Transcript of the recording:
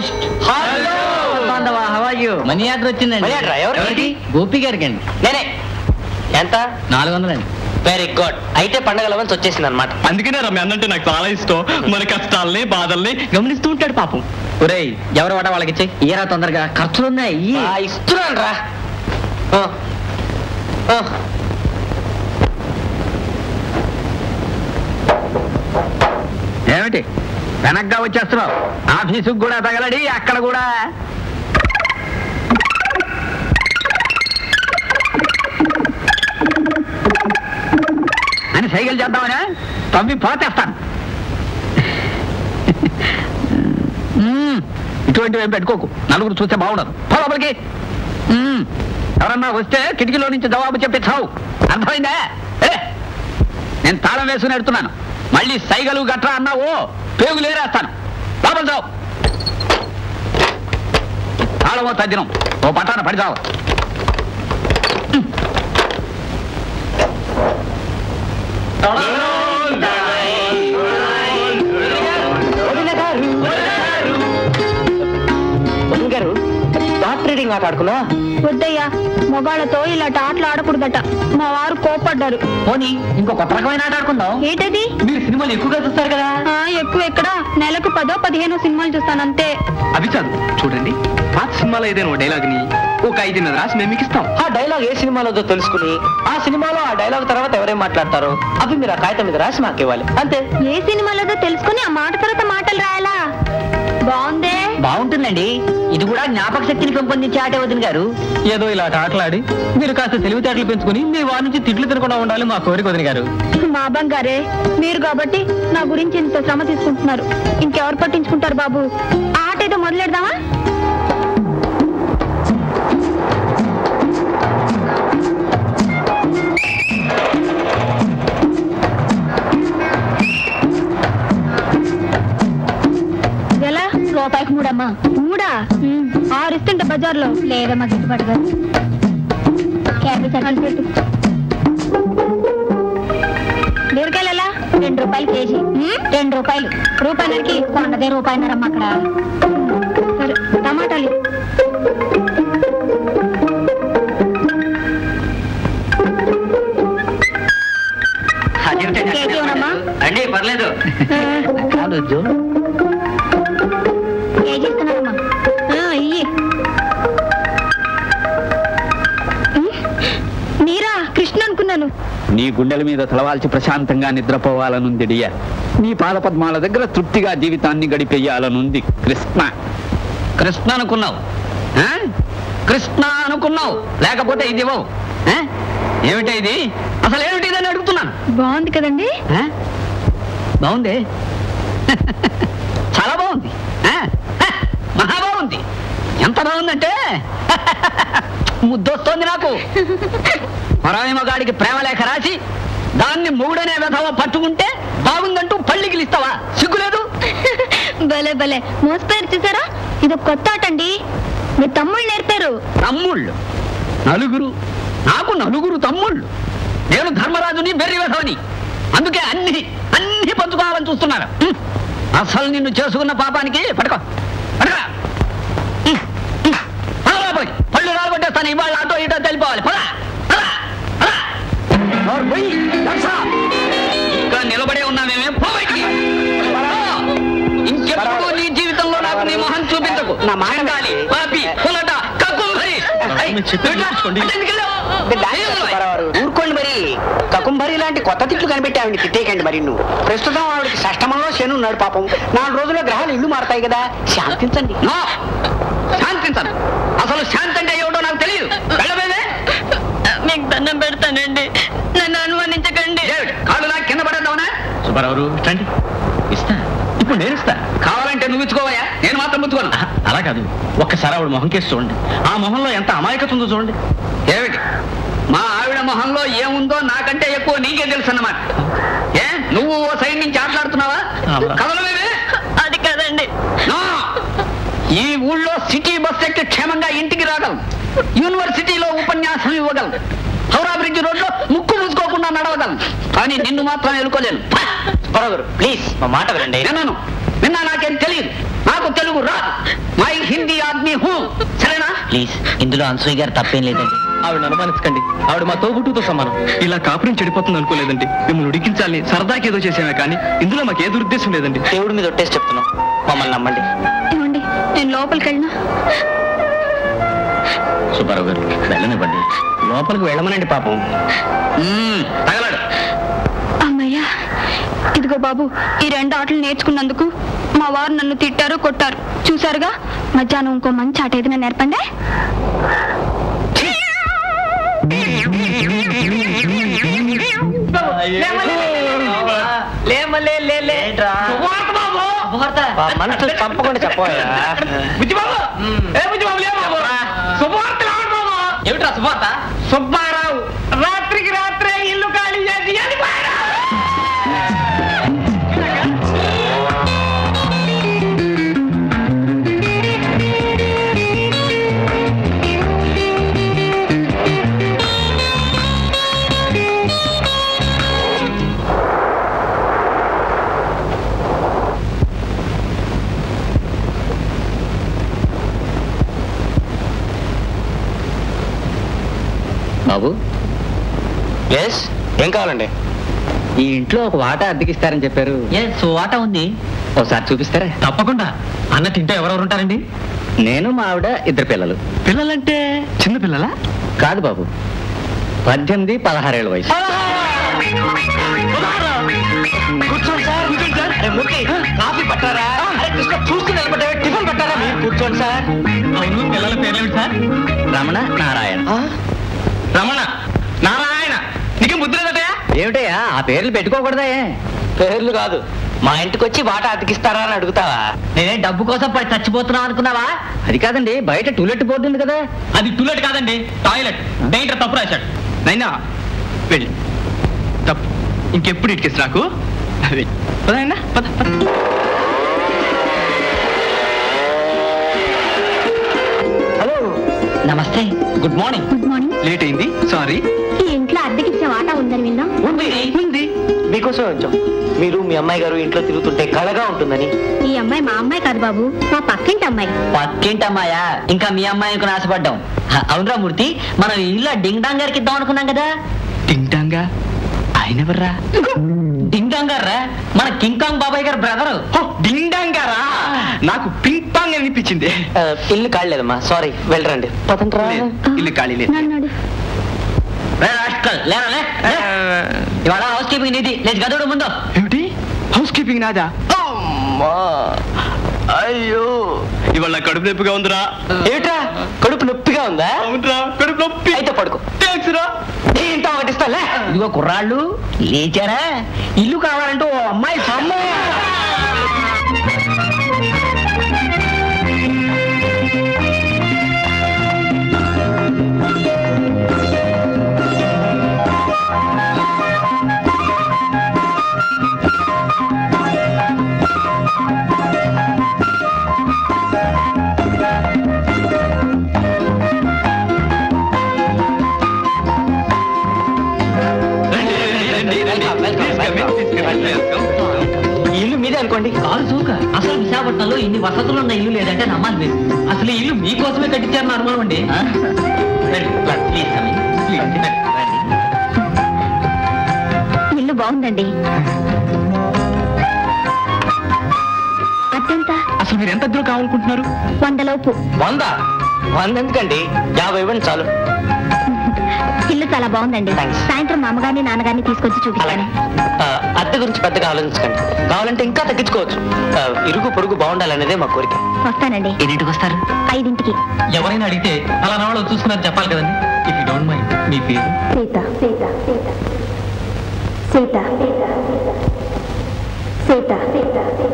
Post hello హవాయు money order వచ్చిందండి. Money ఆర్డరా? ఎవరికి? గోపి గారికి అండి నేనే. ఎంత? నాలుగు వందలండి వెరీ గుడ్ అయితే పండగ లెవెన్స్ వచ్చేసింది అనమాట అందుకనే రమ్య అన్నంటే నాకు చాలా ఇష్టం. మన కష్టాలని బాధల్ని గమనిస్తూ ఉంటాడు పాపం. ఒరేయ్ ఎవరు వాట వాళ్ళకి ఇచ్చాయి ఇయరా తొందరగా ఖర్చులు ఉన్నాయి. ఇస్తున్నాను రా ఏమిటి? వెనక్గా వచ్చేస్తున్నావు. ఆఫీసుకు కూడా తగలడి అక్కడ కూడా. అని సైకిల్ చేద్దామనే? తవ్వి పోతేస్తాను. ఇటువంటివి ఏం పెట్టుకోకు. నలుగురు చూస్తే బాగుండదు. పో లోపలికి. ఎవరన్నా వస్తే కిటికీలో నుంచి జవాబు చెప్పి చావు. అర్థమైందా? ఏ? నేను తాళం వేసుకుని ఎడుతున్నాను. మళ్ళీ సైగలు గట్రా అన్నావు పేగులు ఏరేస్తాను. లోపల జావు తాళమో తద్దినం ఓ పట్టాన పడి చావు no. డాట్ రీడింగ్ ఆట ఆడుకున్నా వద్దయ్యా మొగాళ్ళతో ఇలాంటి ఆటలు ఆడకూడదట. మా వారు కోపడ్డారు పోనీ ఇంకో కొత్త రకమైన ఆట ఆడుకుందాం. ఏంటది? మీరు సినిమాలు ఎక్కువగా చూస్తారు కదా. ఆ, ఎక్కువ ఎక్కడా? నెలకు పదో పదిహేను సినిమాలు చూస్తాను అంతే. అవి కాదు చూడండి. పాత సినిమాలో ఏదైనా డైలాగ్ని ఒక ఐదున్నర రాసి మేము మీకు ఇస్తాం. ఆ డైలాగ్ ఏ సినిమాలో తెలుసుకుని ఆ సినిమాలో ఆ డైలాగ్ తర్వాత ఎవరేం మాట్లాడతారో అవి మీరు ఆ కాగితం మీద రాసి మాకు ఇవ్వాలి. అంతే. ఏ సినిమాలోదో తెలుసుకుని ఆ మాట తర్వాత మాటలు రాయాలా? బాగుందే? బాగుంటుందండి. ఇది కూడా జ్ఞాపక శక్తిని పెంపొందించే ఆటే వదిన గారు. ఏదో ఇలా ఆటలాడి మీరు కాస్త తెలివితేటలు పెంచుకుని మీ వారి నుంచి తిట్లు తినకుండా ఉండాలి మా కోరిక వదిన గారు. మా బంగారే మీరు కాబట్టి నా గురించి ఇంత శ్రమ తీసుకుంటున్నారు. ఇంకెవరు పట్టించుకుంటారు బాబు? ఆ ఆట ఏదో మొదలెడదామా? బజార్లో లేదమ్మా గిట్టుబాటు గారు క్యాబేజ్ అసలు పెట్టు. బీరకాయలు ఎలా రెండు రూపాయలు కేజీ. రెండు రూపాయలు. రూపాయలకి కొన్నదే రూపాయన్నరమ్మ అక్కడ. సరే టమాటాలు? అండి పర్లేదు. కేజీ అనుకున్నాను నీ గుండెల మీద తలవాల్చి ప్రశాంతంగా నిద్రపోవాలనుంది డియర్. నీ పాదపద్మాల దగ్గర తృప్తిగా జీవితాన్ని గడిపేయాలనుంది కృష్ణ. కృష్ణ అనుకున్నావు? కృష్ణ అనుకున్నావు. లేకపోతే ఇది ఇవ్వవు? ఏమిటి ఇది? అసలు ఏమిటి ఇదని అడుగుతున్నాను. బాగుంది కదండి? బాగుంది? చాలా బాగుంది. మహా బాగుంది. ఎంత బాగుందంటే ముద్దొస్తోంది నాకు. మరాయి మగాడికి ప్రేమ లేఖ రాసి దాన్ని మూడనే విధవ పట్టుకుంటే బాగుందంటూ పళ్ళికిలిస్తావా సిగ్గులేదు భలే భలే. మోసపోయారు చూసారా? ఇది కొత్త ఆట అండి మీ తమ్ముళ్ళు నేర్పారు. తమ్ముళ్ళు. నలుగురు. నాకు నలుగురు తమ్ముళ్ళు. నేను ధర్మరాజుని బెర్రి విధవని. అందుకే అన్ని అన్ని పంచుకోవాలని చూస్తున్నారు. అసలు నిన్ను చేసుకున్న పాపానికి పట్టుకో. పోయి. పళ్ళు రాలగొట్టేస్తాను ఇవాళ అటో ఇటో తెలిపోవాలి. పద. నోరు పోయి, దర్శా. ఇంకా నిలబడే ఉన్నామేమే? పో బయటికి. పో. ఇంకెప్పుడు నీ జీవితంలో నాకు నీ మొహం చూపించకు. నా మాట పాపి చెప్పేది నేర్చుకోండి. ఊరుకోండి మరి. కకుంభరి లాంటి కొత్త తిట్లు కనిపెట్టి ఆవిడ తిట్టేయకండి మరి నువ్వు. ప్రస్తుతం ఆవిడకి షష్టమంలో శని ఉన్నాడు పాపం. నాలుగు రోజుల్లో గ్రహాలు ఇల్లు మారతాయి కదా. శాంతించండి. శాంతించను. అసలు శాంతి అంటే ఏమిటో నాకు తెలియదు. మీకు దండం పెడతానండి నన్ను అనుమానించకండి ఏమిటి? కాళ్ళు నాకు కింద పడేద్దామనా సుబ్బారావు రండి. ఇస్తా. ఇప్పుడు నేను ఇస్తా. కావాలంటే నువ్వు ఇచ్చుకోవయ్యా? నేను మాత్రం ముచ్చుకోను అలా కాదు. ఒక్కసారి ఆవిడ మొహం కేసి చూడండి. ఆ మొహంలో ఎంత అమాయకత ఉందో చూడండి. ఏమిటి? మా ఆవిడ మొహంలో ఏముందో నాకంటే ఎక్కువ నీకే తెలుసు అన్నమాట ఏ? నువ్వు ఓ సైడ్ నుంచి ఆటలాడుతున్నావా? అవునా. కదలవేమే అది కదండి. నో! ఈ ఊళ్ళో సిటీ బస్ ఎక్కి క్షేమంగా ఇంటికి రాగలం. యూనివర్సిటీలో ఉపన్యాసం ఇవ్వగలం. బ్రిడ్జ్ రోడ్లో ముక్కు మూసుకోకుండా నడవగలం కానీ నిన్ను మాత్రం ఎలుకోలేను. బరోబరు ప్లీజ్ మా మాట వినండి. వినను విన్నా నాకేం తెలియదు. నాకు తెలుగు రాదు. మై హిందీ ఆద్మీ హూ. సరేనా? ప్లీజ్ ఇందులో అన్సూయ గారు తప్పేం లేదండి. ఆవిడ అనుమానించకండి. ఆవిడ మా తోబుట్టుతో సమానం. ఇలా కాపురం చెడిపోతుంది అనుకోలేదండి. మిమ్మల్ని ఉడికించాలని సరదాకి ఏదో చేసామే కానీ ఇందులో మాకు ఏ దురుద్దేశం లేదండి. దేవుడి మీద ఒట్టేసి చెప్తున్నాం. మమ్మల్ని నమ్మండి. ఏమండి నేను లోపలికి వెళ్ళినా? సుబ్బారావు గారు వెళ్ళనివ్వండి. లోపలికి వెళ్ళమనండి పాపం. తగలడు. అమ్మయ్యా ఇదిగో బాబు ఈ రెండు ఆటలు నేర్చుకున్నందుకు మా వారు నన్ను తిట్టారు కొట్టారు. చూసారుగా మధ్యాహ్నం ఇంకో మంచి ఆట ఏదైనా నేర్పండి. మనసు తప్పకుండా చెప్పోయా ఏమిట్రా సుభార్త సుబ్బారావు రాత్రికి బాబు. ఎస్ ఏం కావాలండి? ఈ ఇంట్లో ఒక వాటా అద్దెకిస్తారని చెప్పారు. ఏ సో వాటా ఉంది? ఒకసారి చూపిస్తారా? తప్పకుండా. అన్న తింటే ఎవరెవరు ఉంటారండి? నేను మా ఆవిడ ఇద్దరు పిల్లలు. పిల్లలంటే చిన్న పిల్లలా? కాదు బాబు. పద్దెనిమిది పదహారేళ్ళ వయసు. కూర్చోండి సార్ కూర్చోండి కాఫీ పట్టారా? చూస్తూ టిఫిన్ పట్టారా? మీరు కూర్చోండి సార్. అవును పిల్లల పేర్లేమిటి సార్? రమణ నారాయణ. రమణ నారాయణ నీకు ముద్ర కదయా ఏమిటయ్యా ఆ పేర్లు పెట్టుకోకూడదా పేర్లు కాదు. మా ఇంటికి వచ్చి వాట అతికిస్తారా అని అడుగుతావా? నేనే డబ్బు కోసం పడి చచ్చిపోతున్నావు అనుకున్నావా? అది కాదండి బయట టూలెట్ బోర్డు ఉంది కదా. అది టూలెట్ కాదండి టాయిలెట్. డైరెక్టర్ తప్పు రాశాడు. నైనా వెళ్ళి. తప్పు. ఇంకెప్పుడు ఇటుకేసి నాకు వెళ్ళి. పద నాయనా, పద పద. హలో. నమస్తే. Good morning. Good morning. Late అయింది. సారీ ఈ ఇంట్లో అద్దెకిచ్చే వాటా ఉందని విన్నా. ఉంది. ఉంది. మీకోసం వచ్చాం. మీరు మీ అమ్మాయి గారు ఇంట్లో తిరుగుతుంటే కళగా ఉంటుందని. ఈ అమ్మాయి మా అమ్మాయి కాదు బాబు. మా పక్కింటి అమ్మాయి. పక్కింటమ్మాయా ఇంకా మీ అమ్మాయి అనుకుని ఆశపడ్డాం. అవునరా మూర్తి. మనం ఇల్లు డింగ్ డాంగ్ గారికి ఇద్దాం అనుకున్నాం కదా. టింటాంగా ఆయన ఎవర్రా? డింగ్ డాంగ్ గారా మన కింగ్ కాంగ్ బాబాయ్ గారు బ్రదరు. డిండాంగారా? నాకు పింక్ పాంగ్ అనిపించింది. ఇల్లు కాడలేదమ్మా సారీ వెళ్ళరండి. పదంట్రా లేదు, ఇల్లు ఖాళీ లేదు. ఇవాళ హౌస్ కీపింగ్ నీది గదోడు ముందు. ఏమిటి? హౌస్ కీపింగ్ నాదా? అమ్మా. అయ్యో. ఇవాళ కడుపు నొప్పిగా ఉందిరా. ఏమిట్రా? కడుపు నొప్పిగా ఉందా? అవునరా కడుపు నొప్పి. అయితే పడుకో. థ్యాంక్స్ రా. ఇంత ఇదిగో కుర్రాళ్ళు లేచారా? ఇల్లు కావాలంటే ఓ అమ్మాయి సమ్ము. ఇల్లు మీదే అనుకోండి. కాదు చూక అసలు విశాఖపట్నంలో ఇన్ని వసతులు ఉన్న ఇల్లు లేదంటే నమ్మాలి మీరు. అసలు ఇల్లు మీకోసమే కట్టించారని అనుమానం అండి. ప్లీజ్ ఇల్లు బాగుందండి. అత్యంత. అసలు మీరు ఎంత దూరం కావాలనుకుంటున్నారు? వందలోపు. వంద? వంద ఎందుకండి? యాభై ఇవ్వండి చాలు. ఇల్లు చాలా బాగుందండి. సాయంత్రం మా అమ్మగారిని నాన్నగారిని తీసుకొచ్చి చూపిస్తాను అద్దె గురించి పెద్దగా ఆలోచించకండి. కావాలంటే ఇంకా తగ్గించుకోవచ్చు. ఇరుగు పొరుగు బాగుండాలనేదే మా కోరిక. వస్తానండి. ఎన్నింటికి వస్తారు? ఐదింటికి. ఎవరైనా అడిగితే అలా వాళ్ళు చూసుకున్నారు చెప్పాలి కదండి. ఇఫ్ యూ డోంట్ మైండ్ మీ పేరు? సీత. సీత. సీత. సీత. సీత.